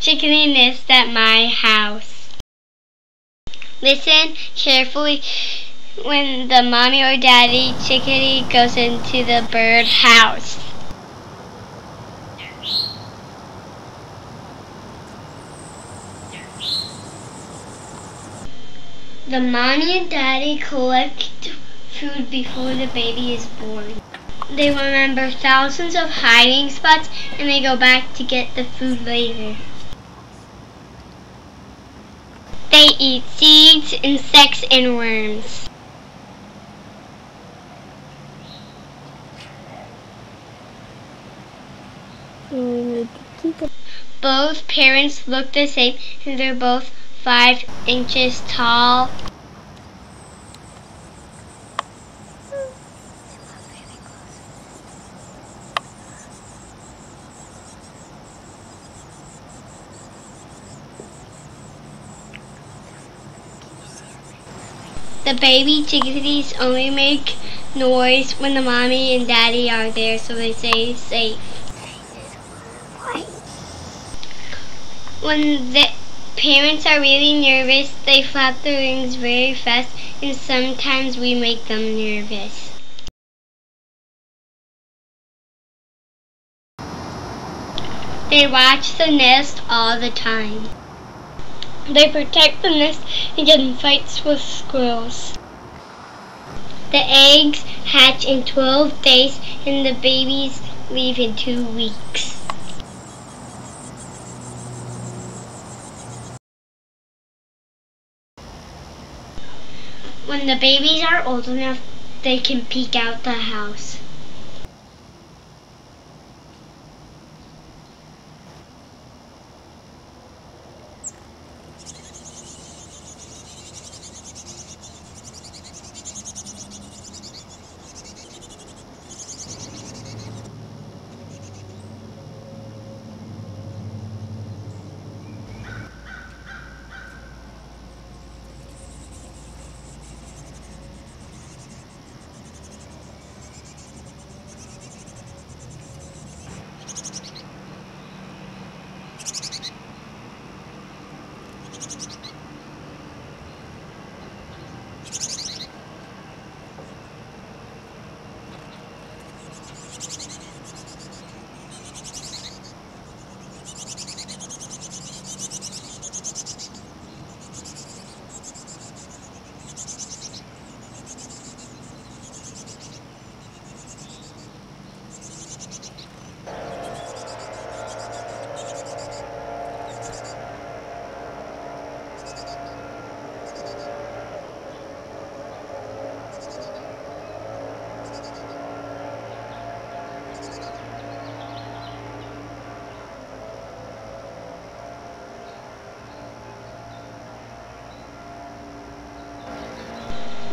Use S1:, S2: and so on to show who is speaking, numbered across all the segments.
S1: chickadee nest at my house. Listen carefully when the mommy or daddy chickadee goes into the bird house. The mommy and daddy collect food before the baby is born. They remember thousands of hiding spots and they go back to get the food later. They eat seeds, insects, and worms. Both parents look the same and they're both five inches tall. The baby chickadees only make noise when the mommy and daddy are there so they stay safe. When the parents are really nervous, they flap their wings very fast and sometimes we make them nervous. They watch the nest all the time. They protect the nest and get in fights with squirrels. The eggs hatch in 12 days and the babies leave in two weeks. When the babies are old enough, they can peek out the house.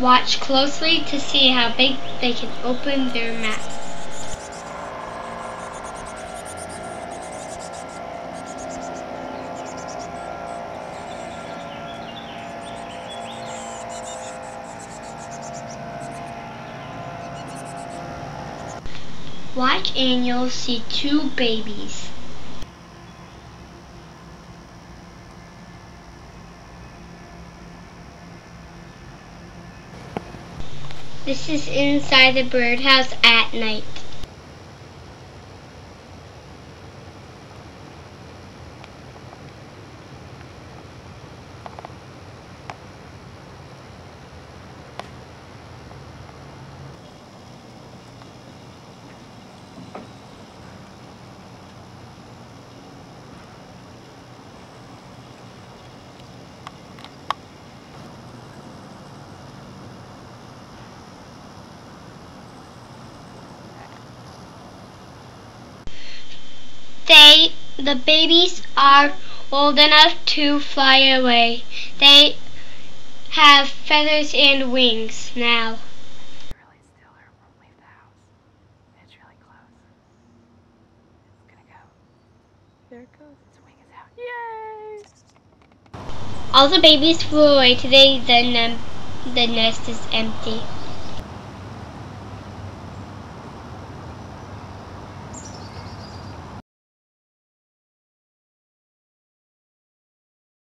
S1: Watch closely to see how big they can open their mouths. Watch and you'll see two babies. This is inside the birdhouse at night. They, the babies are old enough to fly away. They have feathers and wings now.
S2: the!
S1: All the babies flew away today, then um, the nest is empty.